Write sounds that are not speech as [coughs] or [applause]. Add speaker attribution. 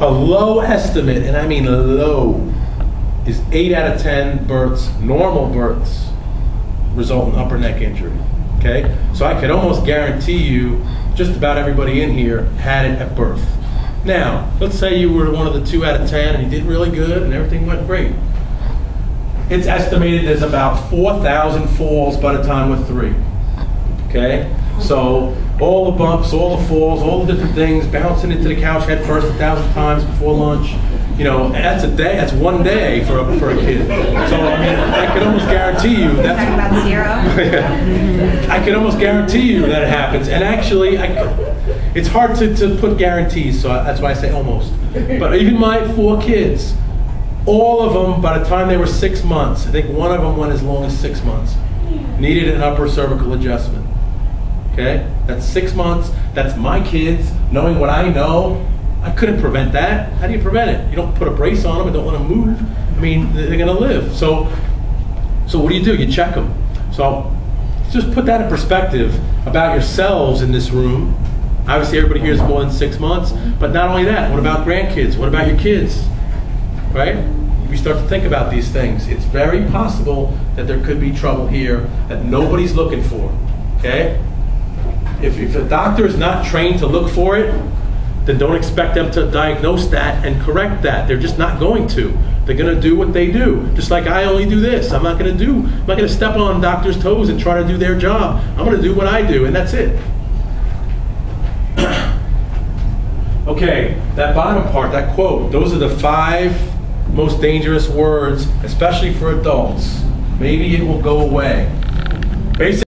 Speaker 1: A low estimate, and I mean low, is eight out of 10 births, normal births, result in upper neck injury. Okay? So I could almost guarantee you just about everybody in here had it at birth. Now, let's say you were one of the two out of 10 and you did really good and everything went great. It's estimated there's about 4,000 falls by the time we're three. Okay? So all the bumps, all the falls, all the different things, bouncing into the couch head first a thousand times before lunch. You know, that's a day, that's one day for a, for a kid. So I mean, I can almost guarantee you that's
Speaker 2: Talking about zero. [laughs]
Speaker 1: I can almost guarantee you that it happens. And actually, I, it's hard to, to put guarantees, so that's why I say almost. But even my four kids, all of them, by the time they were six months, I think one of them went as long as six months, needed an upper cervical adjustment. Okay? That's six months. That's my kids, knowing what I know. I couldn't prevent that. How do you prevent it? You don't put a brace on them and don't let them move. I mean, they're going to live. So, so what do you do? You check them. So just put that in perspective about yourselves in this room. Obviously, everybody here is more than six months. But not only that, what about grandkids? What about your kids? Right? We start to think about these things. It's very possible that there could be trouble here that nobody's looking for. Okay? If, if a doctor is not trained to look for it, then don't expect them to diagnose that and correct that. They're just not going to. They're going to do what they do. Just like I only do this. I'm not going to do, I'm not going to step on doctors' toes and try to do their job. I'm going to do what I do, and that's it. [coughs] okay, that bottom part, that quote, those are the five most dangerous words, especially for adults. Maybe it will go away. Basically,